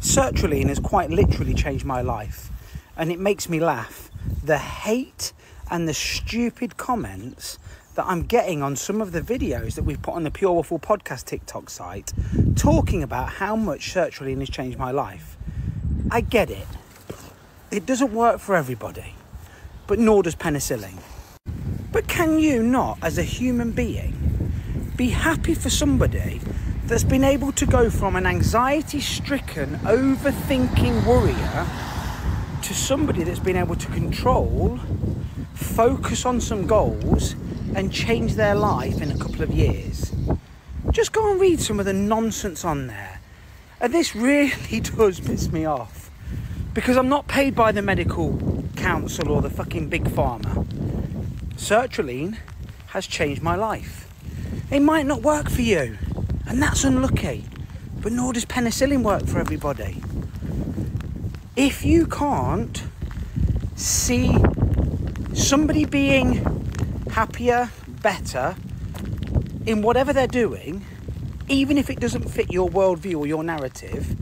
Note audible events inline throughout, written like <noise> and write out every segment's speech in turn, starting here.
Sertraline has quite literally changed my life, and it makes me laugh. The hate and the stupid comments that I'm getting on some of the videos that we've put on the Pure Waffle podcast TikTok site talking about how much sertraline has changed my life. I get it. It doesn't work for everybody, but nor does penicillin. But can you not, as a human being, be happy for somebody that's been able to go from an anxiety stricken, overthinking worrier to somebody that's been able to control, focus on some goals, and change their life in a couple of years? Just go and read some of the nonsense on there. And this really <laughs> does piss me off because I'm not paid by the medical council or the fucking big pharma. Sertraline has changed my life. It might not work for you, and that's unlucky, but nor does penicillin work for everybody. If you can't see somebody being happier, better in whatever they're doing, even if it doesn't fit your worldview or your narrative,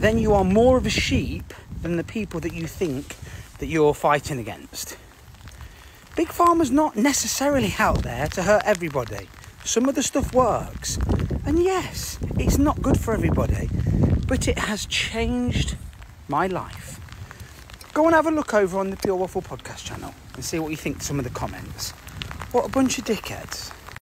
then you are more of a sheep than the people that you think that you're fighting against. Big Pharma's not necessarily out there to hurt everybody. Some of the stuff works. And yes, it's not good for everybody, but it has changed my life. Go and have a look over on the Pure Waffle podcast channel and see what you think some of the comments. What a bunch of dickheads.